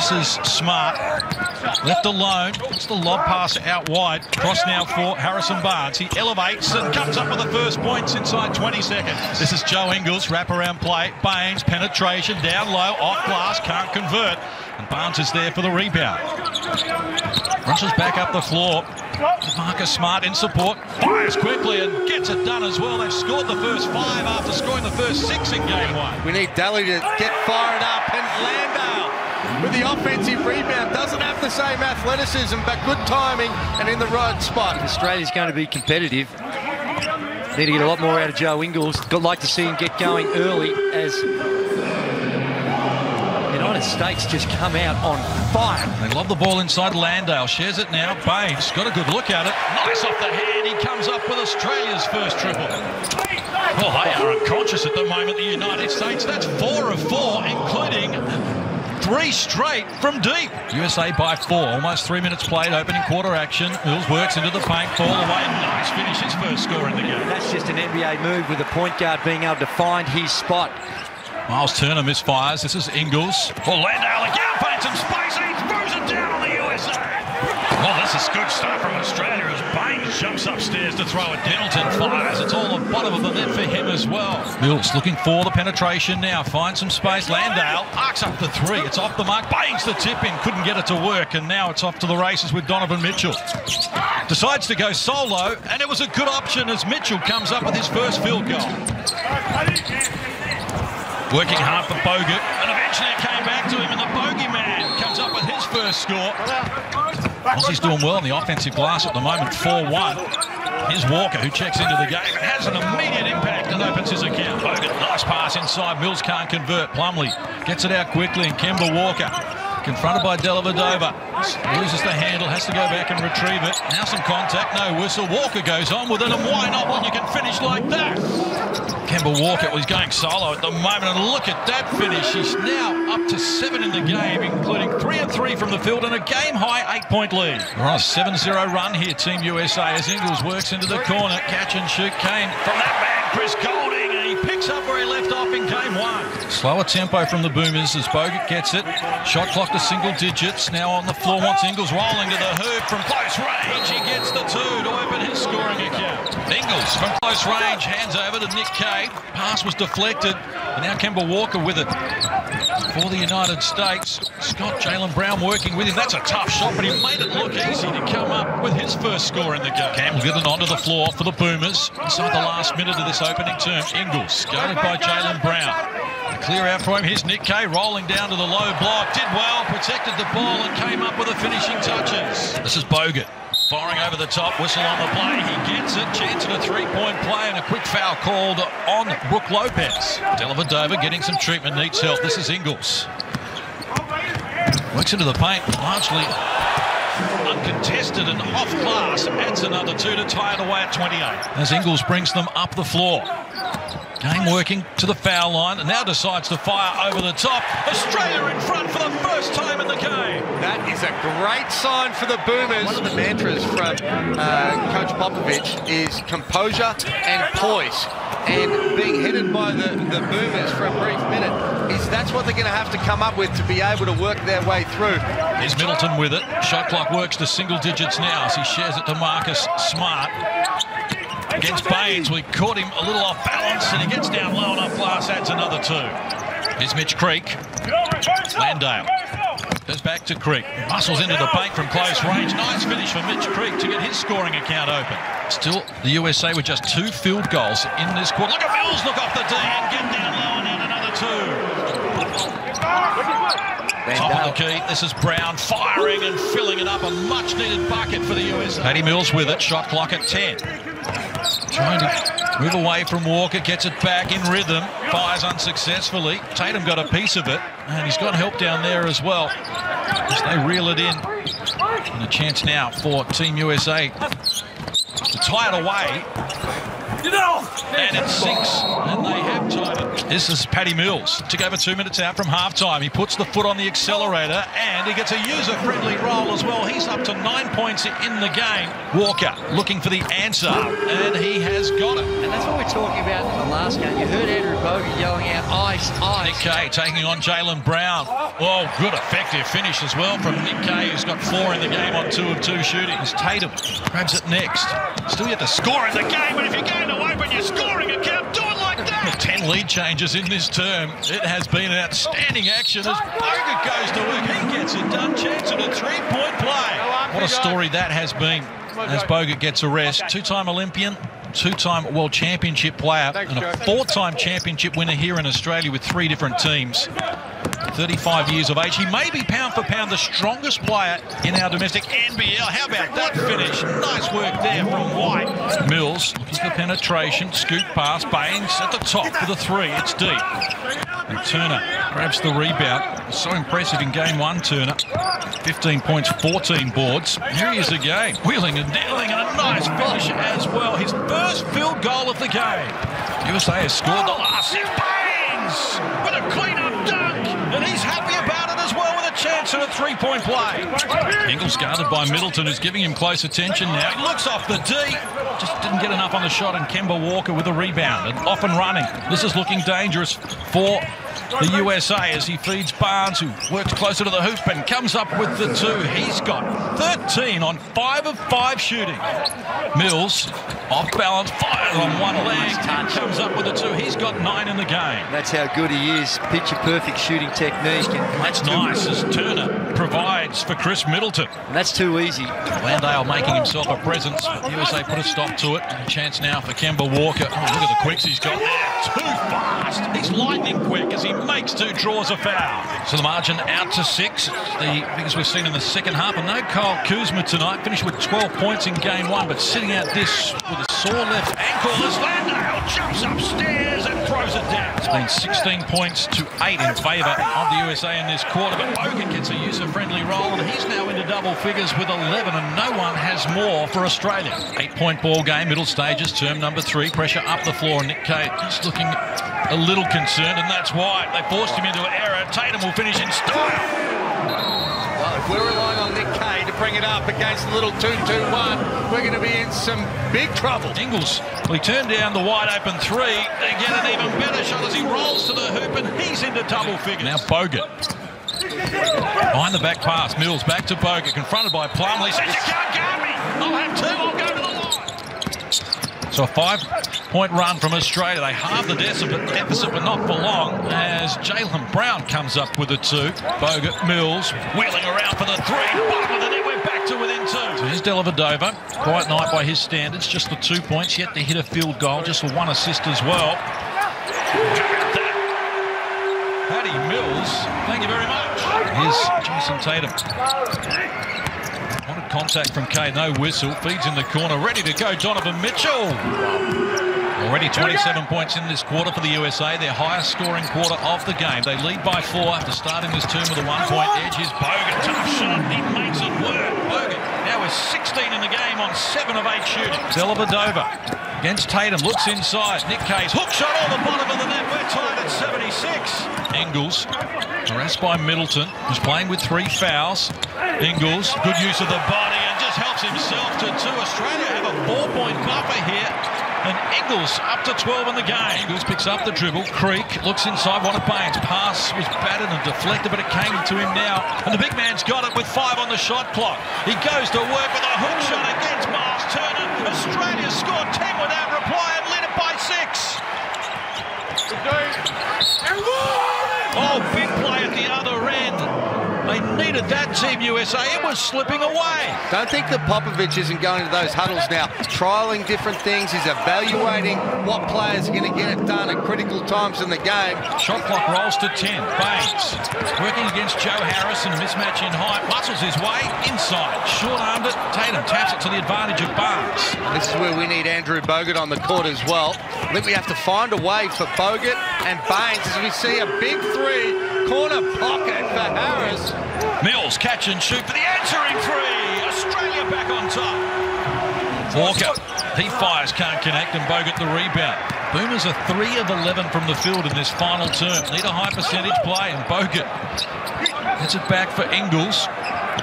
This is Smart. Left alone. It's the lob pass out wide. Cross now for Harrison Barnes. He elevates and comes up with the first points inside 20 seconds. This is Joe Ingles. Wraparound play. Baynes. Penetration. Down low. Off glass. Can't convert. And Barnes is there for the rebound. Rushes back up the floor. Marcus Smart in support. Fires quickly and gets it done as well. They've scored the first five after scoring the first six in game one. We need Daly to get fired up and Landale with the offensive rebound. Doesn't have the same athleticism, but good timing and in the right spot. Australia's going to be competitive. Need to get a lot more out of Joe Ingles. I'd like to see him get going early as United States just come out on fire. They love the ball inside Landale. Shares it now. Baynes got a good look at it. Nice off the hand. He comes up with Australia's first triple. Well, they are unconscious at the moment, the United States. That's four of four, including three straight from deep. USA by four. Almost three minutes played. Opening quarter action. Mills works into the paint. Ball away. Nice finish. His first score in the game. That's just an NBA move with the point guard being able to find his spot. Myles Turner misfires. This is Ingles. For Landale again. Finds some space. And he throws it down on the USA. Well, this is good stuff from Australia as Baynes jumps upstairs to throw it. Dennilton fires. It's all the bottom of the net for him as well. Mills looking for the penetration now. Finds some space. Landale arcs up the three. It's off the mark. Baynes the tip in. Couldn't get it to work. And now it's off to the races with Donovan Mitchell. Decides to go solo. And it was a good option as Mitchell comes up with his first field goal. Working hard for Bogut, and eventually it came back to him, and the bogeyman comes up with his first score. Aussie's doing well on the offensive glass at the moment, 4-1. Here's Walker, who checks into the game and has an immediate impact and opens his account. Bogut, nice pass inside. Mills can't convert. Plumlee gets it out quickly, and Kemba Walker confronted by Dellavedova. Loses the handle, has to go back and retrieve it. Now some contact, no whistle. Walker goes on with it, and why not when you can finish like that? Kemba Walker was going solo at the moment, and look at that finish. He's now up to seven in the game, including three and three from the field and a game-high eight-point lead. All right, 7-0 run here, Team USA, as Ingles works into the corner. Catch and shoot Kane from that man, Chris picks up where he left off in game one. Slower tempo from the Boomers as Bogut gets it. Shot clock to single digits. Now on the floor, wants Ingles rolling to the hoop from close range. He gets the two to open his scoring account. Ingles from close range, hands over to Nick Kay. Pass was deflected, and now Kemba Walker with it for the United States. Scott Jaylen Brown working with him. That's a tough shot, but he made it look easy to come up with his first score in the game. Cam with onto the floor for the Boomers. Inside the last minute of this opening term, Ingles guarded by Jaylen Brown. A clear out for him. Here's Nick Kay rolling down to the low block. Did well, protected the ball and came up with the finishing touches. This is Bogut. Firing over the top, whistle on the play. He gets it. Chance at a three-point play and a quick foul called on Brook Lopez. Dellavedova getting some treatment, needs help. This is Ingles. Works into the paint, largely uncontested and off glass. Adds another two to tie it away at 28. As Ingles brings them up the floor. Game working to the foul line and now decides to fire over the top. Australia in front for the first time in the game. That is a great sign for the Boomers. One of the mantras from uh, Coach Popovich is composure and poise. And being headed by the, the Boomers for a brief minute is that's what they're going to have to come up with to be able to work their way through. Here's Middleton with it. Shot clock works to single digits now as he shares it to Marcus Smart. Against Baynes, we caught him a little off balance and he gets down low enough glass, adds another two. Here's Mitch Creek. Landale. Goes back to Creek. Muscles into the paint from close range. Nice finish for Mitch Creek to get his scoring account open. Still, the USA with just two field goals in this quarter. Look at Mills look off the D and get down low and add another two. Top of the key. This is Brown firing and filling it up. A much needed bucket for the USA. Patty Mills with it. Shot clock at 10. Trying to move away from Walker, gets it back in rhythm, fires unsuccessfully. Tatum got a piece of it, and he's got help down there as well. As they reel it in. And a chance now for Team USA to tie it away. And it sinks, and they have tied it. This is Patty Mills. Took over two minutes out from halftime. He puts the foot on the accelerator, and he gets a user-friendly roll as well. He's up to nine points in the game. Walker looking for the answer, and he has got it. And that's what we're talking about in the last game. You heard Andrew Bogut yelling out Ice, Nick Kay taking on Jaylen Brown. Oh, good effective finish as well from Nick Kay, who's got four in the game on two of two shootings. Tatum grabs it next. Still yet to score in the game, but if you're going to open your scoring account, do it like that. Ten lead changes in this term. It has been an outstanding action as Bogut goes to work. He gets it done. Chance at a three-point play. What a story that has been as Bogut gets a rest. Two-time Olympian, two-time World Championship player and a four-time championship winner here in Australia with three different teams. 35 years of age. He may be pound for pound the strongest player in our domestic NBL. How about that finish? Nice work there from White. Mills looking for penetration. Scoop pass. Baynes at the top for the three. It's deep. And Turner grabs the rebound. So impressive in game one, Turner. 15 points, 14 boards. Here he is again. Wheeling and dealing and a nice finish as well. His first field goal of the game. USA has scored the last six. Baynes with a clean-up well with a chance at a three-point play. Ingles guarded by Middleton, who's giving him close attention now. He looks off the D. Just didn't get enough on the shot, and Kemba Walker with a rebound. And off and running. This is looking dangerous for the USA as he feeds Barnes, who works closer to the hoop and comes up with the two. He's got 13 on 5 of 5 shooting. Mills, off balance, fires on one leg, comes up with the two. He's got 9 in the game. That's how good he is. Picture perfect shooting technique. And That's nice as Turner provides for Khris Middleton. And that's too easy. Landale making himself a presence. The USA put a stop to it. And a chance now for Kemba Walker. Oh, look at the quicks he's got there. Too fast. He's lightning quick as he makes two draws a foul. So the margin out to six. The biggest we've seen in the second half. And no Kyle Kuzma tonight. Finished with 12 points in game one, but sitting out this with a sore left ankle as Landale jumps upstairs and throws it down. It's been 16 points to 8 in favour of the USA in this quarter, but Bogan gets a user-friendly role and he's now into double figures with 11 and no one has more for Australia. Eight-point ball game, middle stages, term number three, pressure up the floor. Nick Kay just looking a little concerned and that's why they forced him into an error. Tatum will finish in style. Well, if we're relying on Nick Kay to bring it up against the little 2-2-1, we're going to be in some big trouble. Ingles, well, he turned down the wide open three. They get an even better shot as he rolls to the hoop and he's into double figures. Now Bogut. Behind the back pass, Mills back to Bogut, confronted by Plumlee. Says, you can't guard me. I'll have two, I'll go to the line. So a five-point run from Australia. They halve the deficit, but not for long, as Jaylen Brown comes up with a two. Bogut, Mills, wheeling around for the three. Bottom of the net, we're back to within two. So here's Dellavedova. Quiet night by his standards, just the two points, yet to hit a field goal, just for one assist as well. Paddy Mills, thank you very much. Here's Jayson Tatum. Wanted contact from Kay, no whistle. Feeds in the corner, ready to go. Donovan Mitchell. Already 27 points in this quarter for the USA, their highest scoring quarter of the game. They lead by four after starting this term with a one-point edge. Here's Bogut, tough shot, he makes it work. Bogut now is 16 on seven of eight shooting. Dellavedova against Tatum, looks inside. Nick Kay's, hook shot on the bottom of the net. We're tied at 76. Ingles harassed by Middleton, who's playing with three fouls. Ingles, good use of the body and just helps himself to two. Australia have a four-point buffer here. And Ingles up to 12 in the game. Ingles picks up the dribble. Creek looks inside. One of Baynes. Pass was battered and deflected, but it came to him now. And the big man's got it with five on the shot clock. He goes to work with a hook shot against Myles Turner. Australia scored 10 without reply and led it by six. Oh, big play at the other end. They needed that Team USA. It was slipping away. Don't think that Popovich isn't going to those huddles now, trialling different things. He's evaluating what players are going to get it done at critical times in the game. Shot clock rolls to 10. Baynes working against Joe Harrison. Mismatch in height. Muscles his way inside. Short-armed it. Tatum taps it to the advantage of Barnes. This is where we need Andrew Bogut on the court as well. I think we have to find a way for Bogut and Baynes as we see a big three. Corner pocket for Harris. Mills catch and shoot for the answering three. Australia back on top. Walker, he fires, can't connect, and Bogut the rebound. Boomers are 3 of 11 from the field in this final term. Need a high percentage play, and Bogut gets it back for Ingles.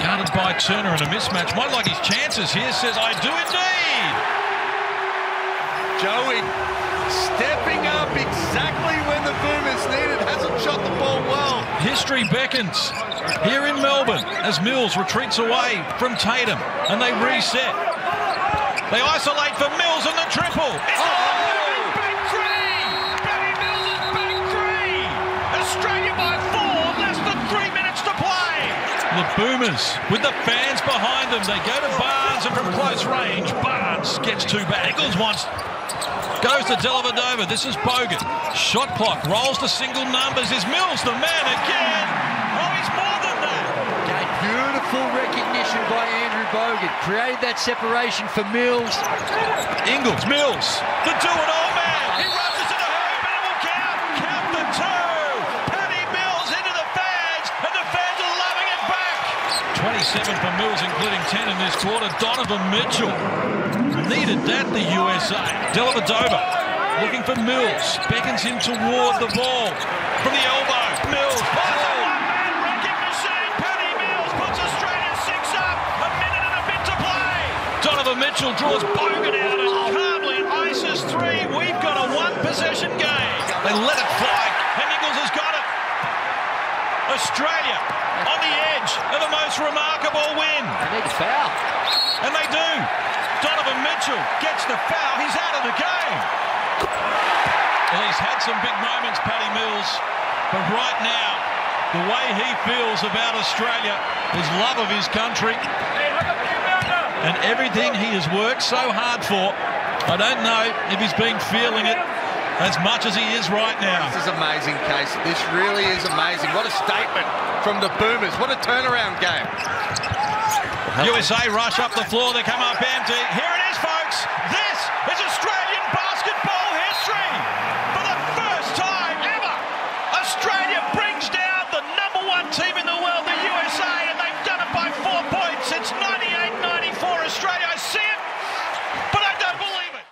Guarded by Turner in a mismatch. Might like his chances here, says, I do indeed. Joey stepping up exactly when the Boomers need it. Hasn't shot the ball well. History beckons here in Melbourne as Mills retreats away from Tatum and they reset. They isolate for Mills and the triple. It's oh! back three! Patty Mills back three! Australia by four, less than three minutes to play. The Boomers with the fans behind them. They go to Barnes and from close range, Barnes gets two back. Ingles wants Goes to Dellavedova. This is Bogut. Shot clock rolls to single numbers. Is Mills the man again? Oh, he's more than that. Okay, beautiful recognition by Andrew Bogut. Created that separation for Mills. Ingles, Mills, the do-it-all man. He to the hoop and it will count. Count the two. Patty Mills into the fans, and the fans are loving it back. 27 for Mills, including 10 in this quarter. Donovan Mitchell needed that, the USA. Dellavedova looking for Mills. Beckons him toward the ball. From the elbow, Mills. Oh, one-man wrecking machine. Patty Mills puts Australia six up. A minute and a bit to play. Donovan Mitchell draws Bogut out and calmly ices three. We've got a one-possession game. They let it fly. And has got it. Australia on the edge of the most remarkable win. They need a foul. And they do. Donovan Mitchell gets the foul. He's out of the game. Well, he's had some big moments, Patty Mills. But right now, the way he feels about Australia, his love of his country, and everything he has worked so hard for, I don't know if he's been feeling it as much as he is right now. This is amazing, Case. This really is amazing. What a statement from the Boomers. What a turnaround game. USA rush up the floor. They come up empty. Here it is.